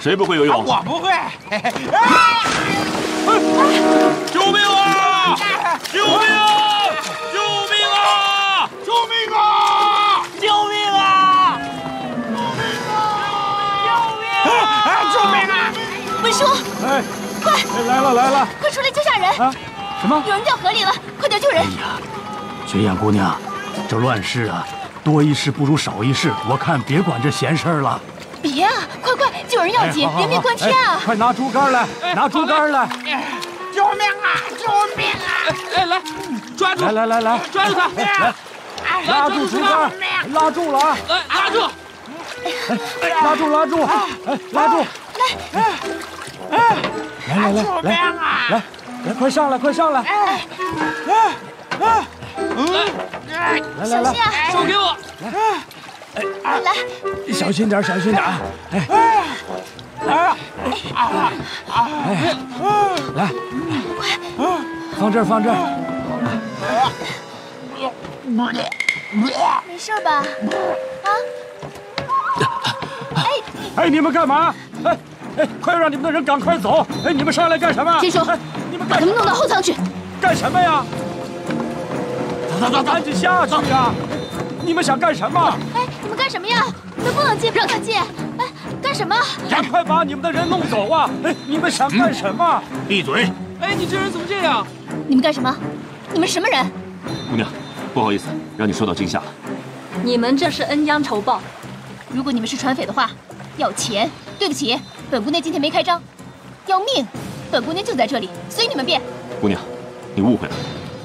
谁不会游泳？我不会。救命啊！救命啊！救命啊！救命啊！救命啊！救命啊！救命啊文叔，哎，快来了来了！快出来救下人！啊，什么？有人掉河里了，快点救人！哎呀，雪雁姑娘，这乱世啊，多一事不如少一事，我看别管这闲事儿了。别啊，快快，救人要紧，人命关天啊！快拿竹竿来，拿竹竿来！救命啊！救命啊！哎，来，抓住！来来来来，抓住他！来，拉住竹竿，拉住了啊！来，拉住！拉住拉住，哎，拉住！来，来来来来来来，快上来快上来！哎，来来来小心，啊！手给我！来，小心点小心点！哎，啊！哎，来，放这儿放这儿。没事吧？啊？哎，哎，你们干嘛？哎哎，快让你们的人赶快走！哎，你们上来干什么？金叔哎，你们干把他们弄到后舱去。干什么呀？走走走，赶紧下去呀！你们想干什么？哎，你们干什么呀？你们不能进，不能进！哎，干什么？赶快把你们的人弄走啊！哎，你们想干什么？闭嘴！哎，你这人怎么这样？你们干什么？你们什么人？姑娘，不好意思，让你受到惊吓了。你们这是恩将仇报。如果你们是船匪的话，要钱。对不起，本姑娘今天没开张。要命，本姑娘就在这里，随你们便。姑娘，你误会了，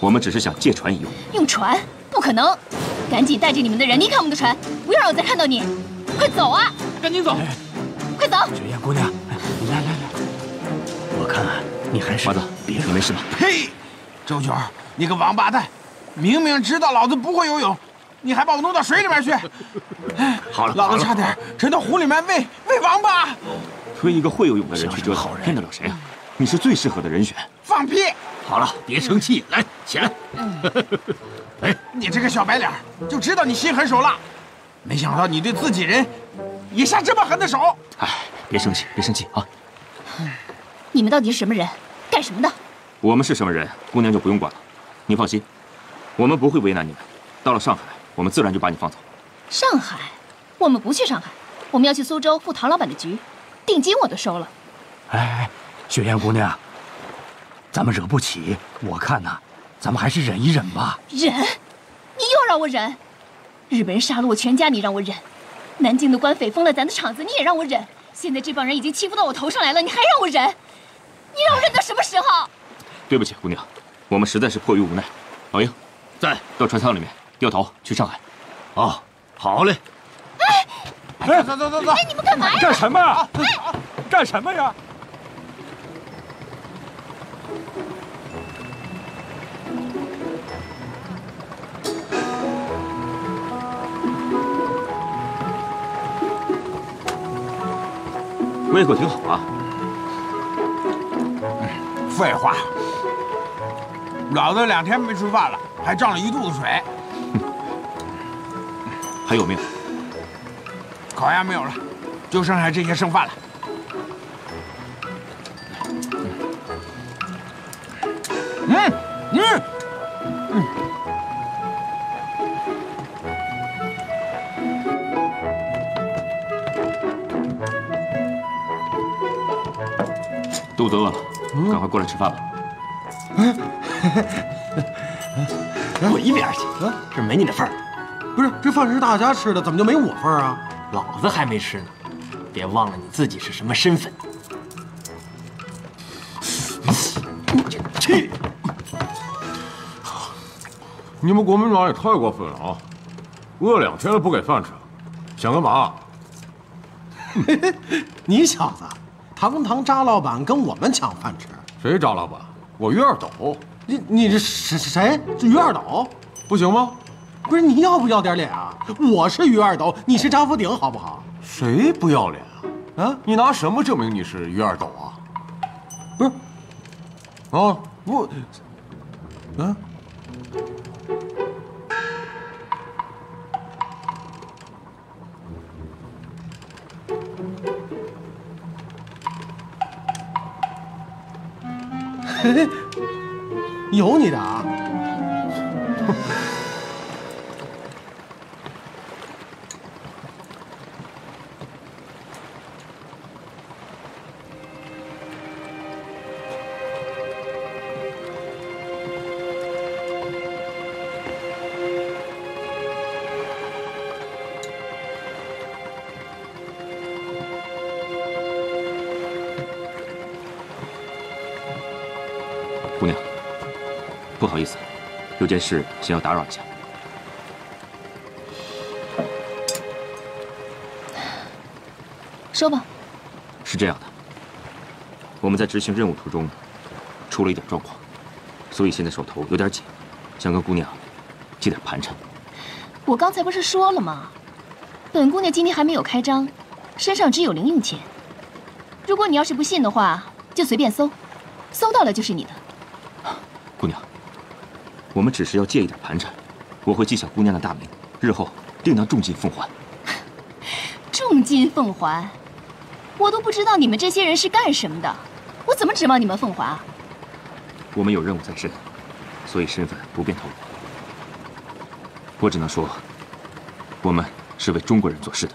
我们只是想借船一用。用船？不可能！赶紧带着你们的人离开我们的船，不要让我再看到你！快走啊！赶紧走！快走！雪雁姑娘，哎来来来，我看你还是华子，别你没事吧？呸！周九，你个王八蛋，明明知道老子不会游泳，你还把我弄到水里面去！哎，好了，老子差点沉到湖里面喂喂王八！推一个会游泳的人去折腾，骗得了谁啊？你是最适合的人选。放屁！好了，别生气，来起来。你这个小白脸，就知道你心狠手辣，没想到你对自己人也下这么狠的手！哎，别生气，别生气啊！你们到底是什么人？干什么的？我们是什么人，姑娘就不用管了。你放心，我们不会为难你们。到了上海，我们自然就把你放走。上海？我们不去上海，我们要去苏州赴唐老板的局，定金我都收了。哎哎，雪雁姑娘，咱们惹不起，我看呐，咱们还是忍一忍吧。忍？你又让我忍？日本人杀了我全家，你让我忍；南京的官匪封了咱的厂子，你也让我忍。现在这帮人已经欺负到我头上来了，你还让我忍？你让我忍到什么时候？对不起，姑娘，我们实在是迫于无奈。老鹰，在到船舱里面掉头去上海。哦，好嘞。哎，走走走走！哎，你们干嘛呀？干什么呀？干什么呀？胃口挺好啊。废话，老子两天没吃饭了，还涨了一肚子水。还有没有？烤鸭没有了，就剩下这些剩饭了。嗯嗯嗯，肚子饿了，赶快过来吃饭吧。滚一边去！这没你的份儿。不是，这饭是大家吃的，怎么就没我份儿啊？老子还没吃呢，别忘了你自己是什么身份。去！你们国民党也太过分了啊！饿两天了不给饭吃，想干嘛？你小子，堂堂扎老板跟我们抢饭吃，谁张老板？我于二斗，你你这谁谁？这于二斗？不行吗？不是你要不要点脸啊？我是于二斗，你是张福鼎，好不好？谁不要脸啊？啊，你拿什么证明你是于二斗啊？不是，啊，我，啊，有你的啊！不好意思，有件事想要打扰一下。说吧，是这样的，我们在执行任务途中出了一点状况，所以现在手头有点紧，想跟姑娘借点盘缠。我刚才不是说了吗？本姑娘今天还没有开张，身上只有零用钱。如果你要是不信的话，就随便搜，搜到了就是你的。姑娘，我们只是要借一点盘缠，我会记下姑娘的大名，日后定当重金奉还。重金奉还，我都不知道你们这些人是干什么的，我怎么指望你们奉还啊？我们有任务在身，所以身份不便透露。我只能说，我们是为中国人做事的。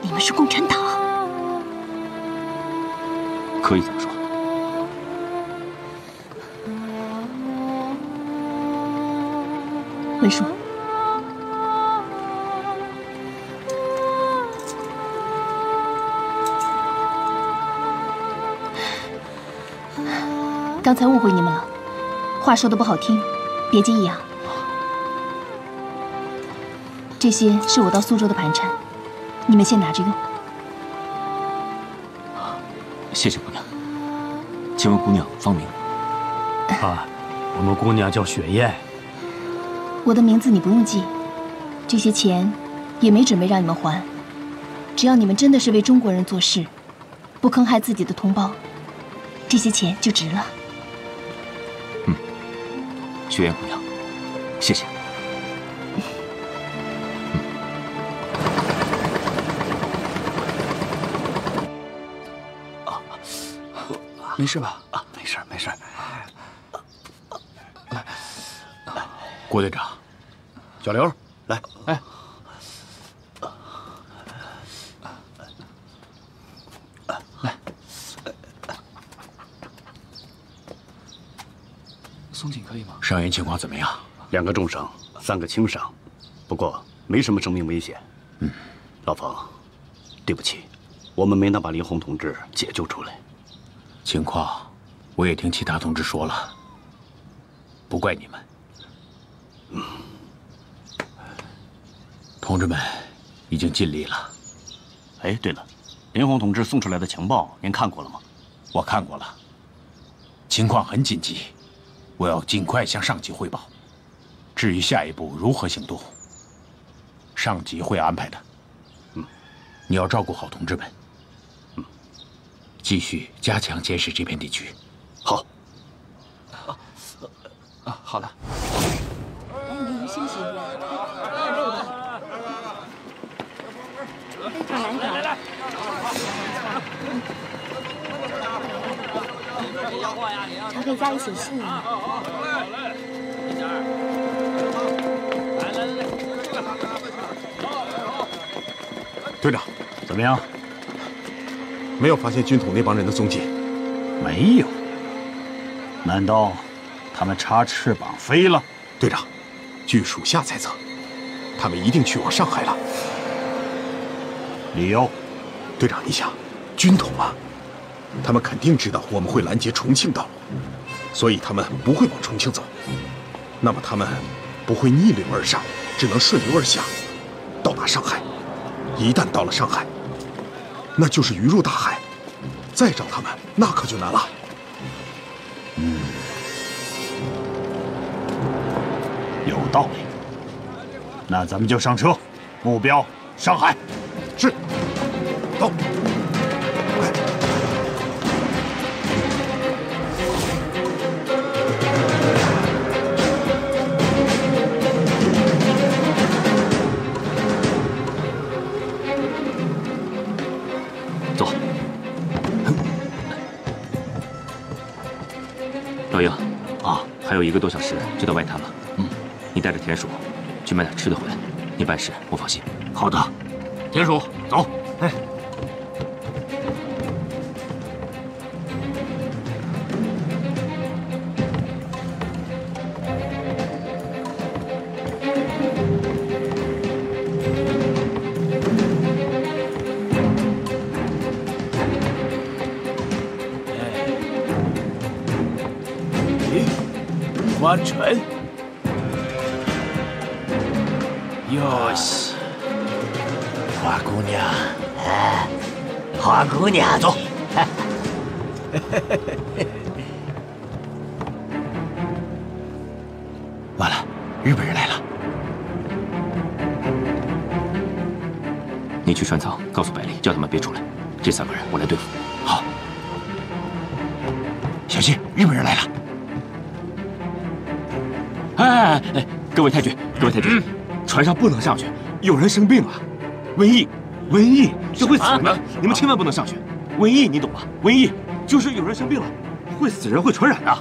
你们是共产党，可以这么说。文书。刚才误会你们了，话说的不好听，别介意啊。这些是我到苏州的盘缠，你们先拿着用。谢谢姑娘。请问姑娘芳名？啊，我们姑娘叫雪雁。我的名字你不用记，这些钱也没准备让你们还，只要你们真的是为中国人做事，不坑害自己的同胞，这些钱就值了。嗯雪雁姑娘，谢谢。没事吧？啊，没事没事。郭队长，小刘，来，哎，松井可以吗？伤员情况怎么样？两个重伤，三个轻伤，不过没什么生命危险。嗯，老冯，对不起，我们没能把林红同志解救出来。情况我也听其他同志说了，不怪你们。嗯，同志们已经尽力了。哎，对了，林红同志送出来的情报您看过了吗？我看过了，情况很紧急，我要尽快向上级汇报。至于下一步如何行动，上级会安排的。嗯，你要照顾好同志们。嗯，继续加强监视这片地区。好。啊啊，好了。哎，你们休息一下。哎，这个。再来一条。来来。茶可以加里写信啊。队长，怎么样？没有发现军统那帮人的踪迹。没有？难道他们插翅膀飞了？队长，据属下猜测，他们一定去往上海了。理由？队长，你想，军统啊，他们肯定知道我们会拦截重庆道路，所以他们不会往重庆走。那么他们不会逆流而上，只能顺流而下，到达上海。一旦到了上海，那就是鱼入大海，再找他们那可就难了。嗯，有道理。那咱们就上车，目标上海。是，走。有一个多小时就到外滩了。嗯，你带着田鼠去买点吃的回来。你办事我放心。好的，田鼠，走。哎。完成。哟西，花姑娘，哎，花姑娘，走。完了，日本人来了。你去船舱告诉百丽，叫他们别出来。这三个人我来对付。好，小心，日本人来了。哎哎哎！各位太君，各位太君，船上不能上去，有人生病了，瘟疫，瘟疫就会死人，你们千万不能上去。瘟疫你懂吗？瘟疫就是有人生病了，会死人，会传染的。